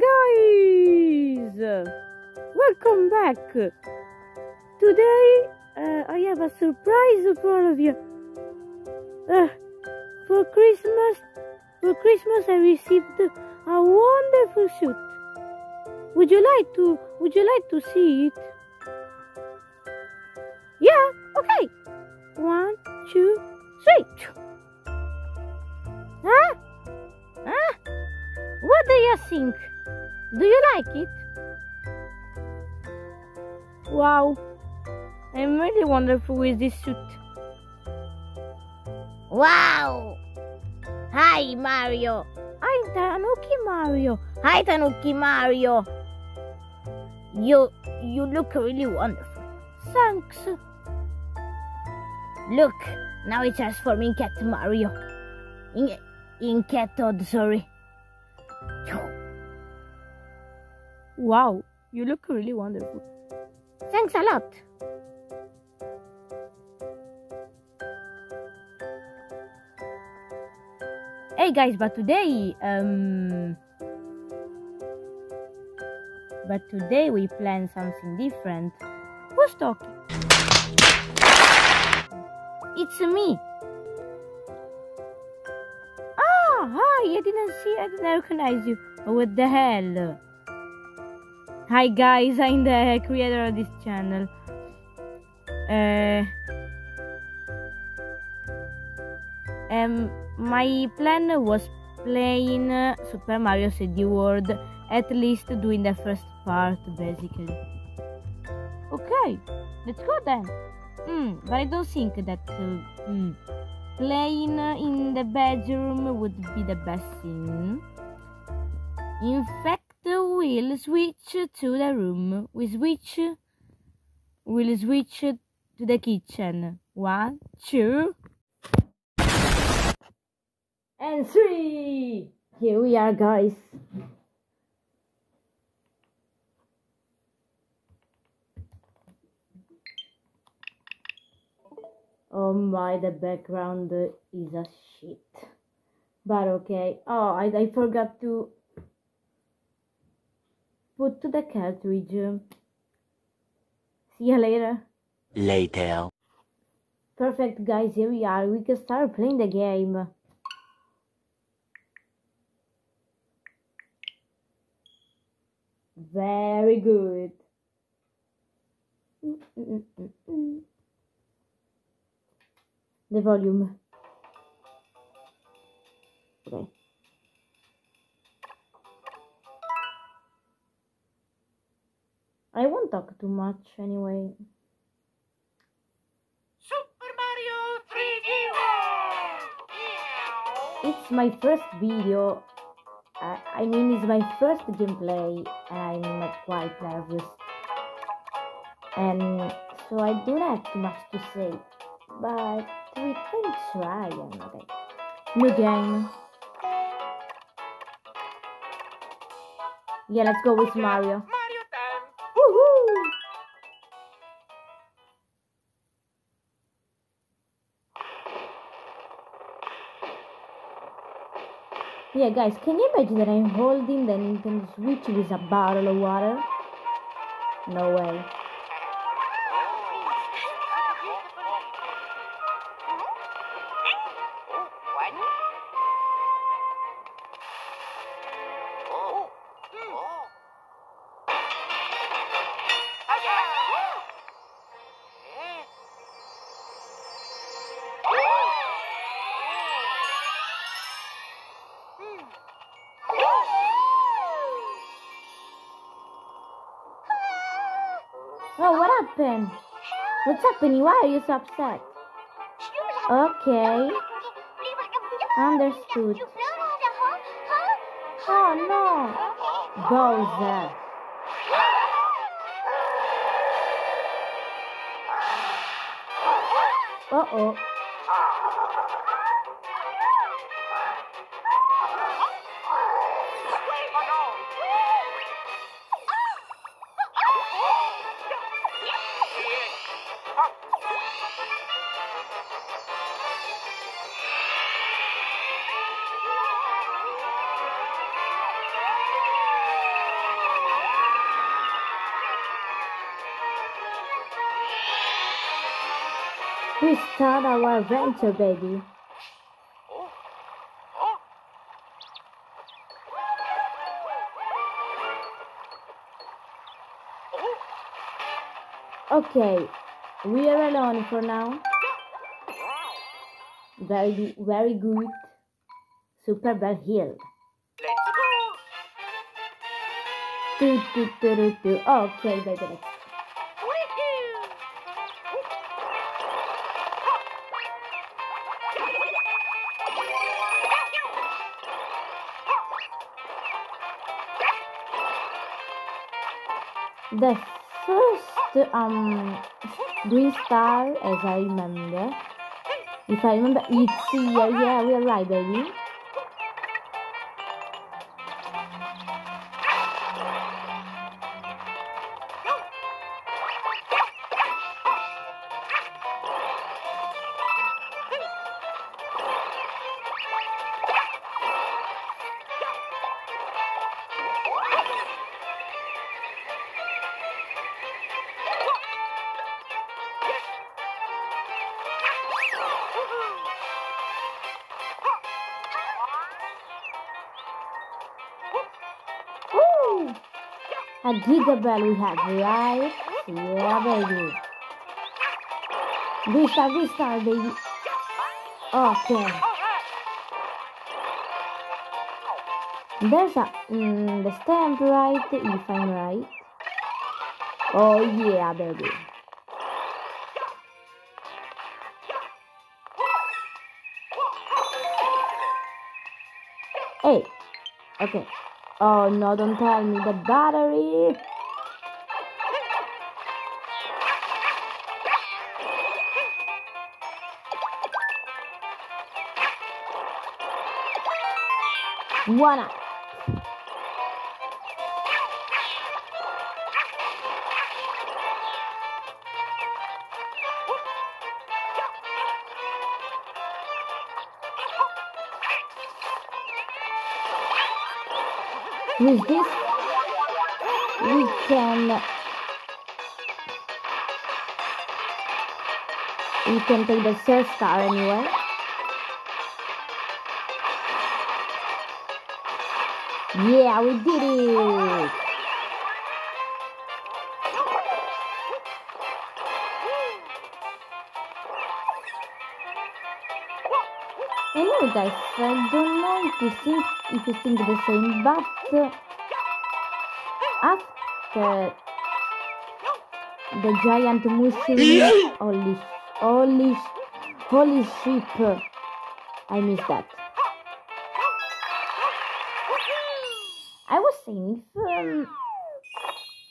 guys! Welcome back! Today uh, I have a surprise for all of you. Uh, for Christmas, for Christmas I received a wonderful suit. Would you like to would you like to see it? Yeah, okay. One, two, three. Huh? Huh? What do you think? Do you like it? Wow. I'm really wonderful with this suit. Wow! Hi, Mario. I'm Tanuki Mario. Hi, Tanuki Mario. You you look really wonderful. Thanks. Look, now it's transforming Cat Mario. In, in Cat Toad, sorry. Wow, you look really wonderful. Thanks a lot. Hey guys, but today, um, but today we plan something different. Who's talking? It's me. Ah, hi! I didn't see, I didn't recognize you. What the hell? Hi guys, I'm the creator of this channel. Uh, um, my plan was playing uh, Super Mario 3D World, at least doing the first part basically. Okay, let's go then. Mm, but I don't think that uh, mm, playing in the bedroom would be the best thing. In fact, we'll switch to the room. We switch. We'll switch to the kitchen. One, two, and three. Here we are, guys. Oh my, the background is a shit. But okay. Oh, I, I forgot to put to the cartridge. Uh, see you later. Later. Perfect, guys. Here we are. We can start playing the game. Very good. The volume. Okay. I won't talk too much anyway. Super Mario 3D World! It's my first video. I, I mean, it's my first gameplay, and I'm quite nervous. And so I don't have too much to say, but we can try. Okay, new game. Yeah, let's go with Mario. Yeah, guys, can you imagine that I'm holding the Nintendo Switch with a bottle of water? No way. Oh, what happened? What's happening? Why are you so upset? Okay. Understood. Oh no. Bowser. Uh-oh. We start our adventure, baby. Okay, we are alone for now. Very, very good. Super go. Do, do, do, do, do. Okay, baby, let's The first um green star, as I remember, if I remember, it's here. Yeah, we are right, baby. A gigabell we have, right? Yeah, baby. Green star, green star, baby. Okay. There's a mm, the stamp, right? If I'm right. Oh yeah, baby. Hey. Okay. Oh no, don't tell me the battery. One up. With this, we can we can take the third star anyway. Yeah, we did it! Guys, I don't know if you think if you think the same, but uh, after the giant mushroom, holy, holy, holy sheep, I missed that. I was saying, if, um,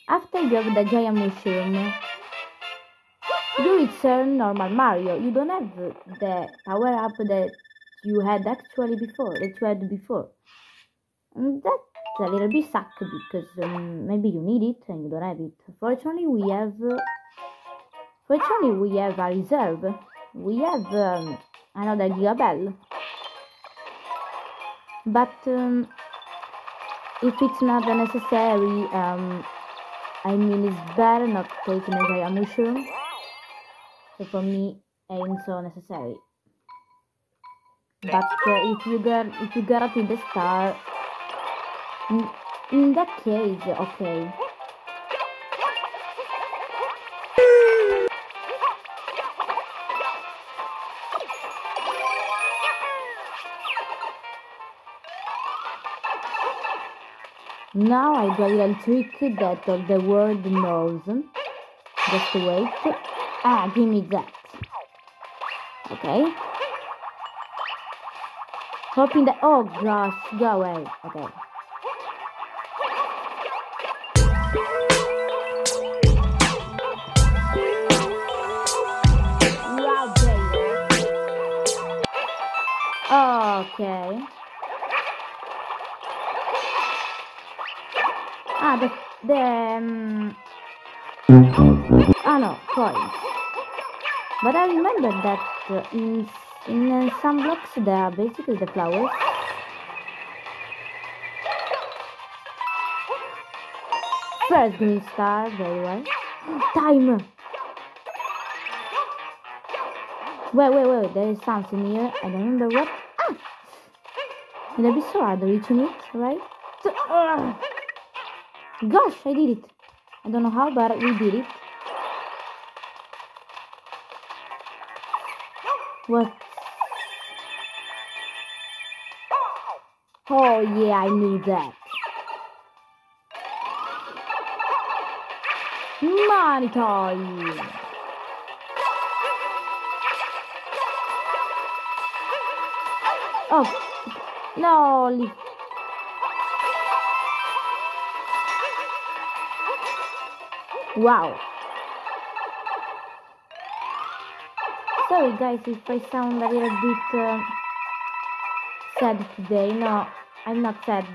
after you have the giant mushroom, you return normal Mario. You don't have the power up that you had actually before, that you had before. And that's a little bit suck because um, maybe you need it and you don't have it. Fortunately, we have. Uh, fortunately, we have a reserve. We have um, another Gigabell. But um, if it's not necessary, um, I mean, it's better not taking a giant mushroom. So for me, ain't so necessary. But uh, if you get if you in the star, in, in that case, okay. Now I do a little trick that the world knows. Just wait. Ah, give me that. Okay. Hoping that. Oh gosh, go away. Okay. Okay. Ah, the the um, ah no coins. But I remember that uh, in in uh, some blocks they are basically the flowers. First green star, very well. Timer. Wait, wait, wait, there is something here. I don't remember what. Ah! It'll be so hard reaching it, right? So! Gosh, I did it. I don't know how, but we did it. What? Oh yeah, I knew that. Money time. Oh, no. Wow. Sorry guys if I sound a little bit uh, sad today. No, I'm not sad.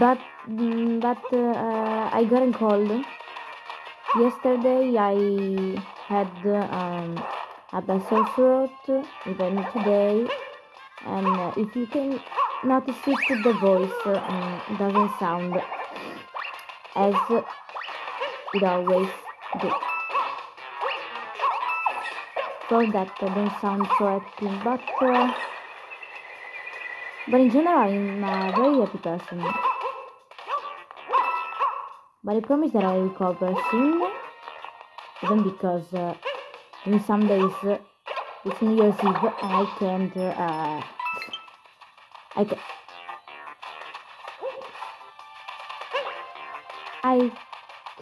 But mm, but uh, I got a cold. Yesterday I had um, a sore throat, even today. And uh, if you can notice it, the voice um, doesn't sound as it always do. So that I don't sound so happy, but uh, but in general I'm a very happy person. But I promise that I'll recover soon, even because uh, in some days uh, it's New Year's Eve and I can't. Uh, I can. I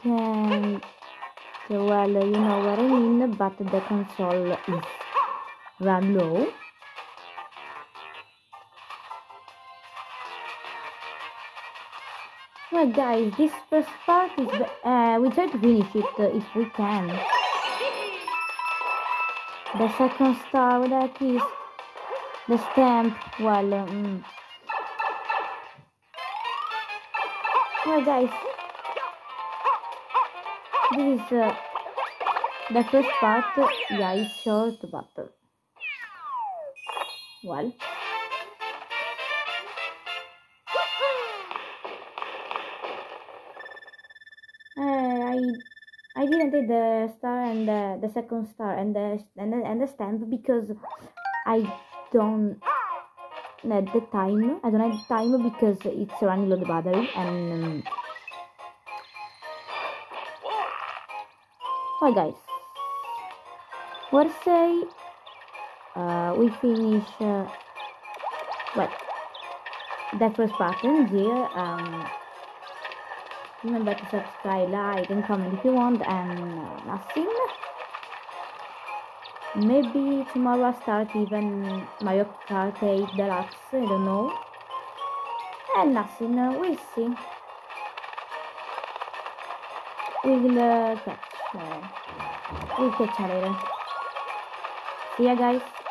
can't. Well, you know what I mean, but the console is run low. Guys, this first part is. Uh, we try to finish it uh, if we can. The second star, that is. The stamp, well. Um, well, guys, this is uh, the first part. Yeah, it's short, but. Uh, well. I didn't take the star and the, the second star and the and the, and the stamp because I don't have the time. I don't have the time because it's running low the battery and um, well guys what say uh, we finish uh, well the first part ends here um, remember to subscribe like and comment if you want and uh, nothing maybe tomorrow I'll start even Mario Kart 8 Deluxe I don't know. And nothing uh, we'll see. We will uh, catch uh, we'll catch later. See ya guys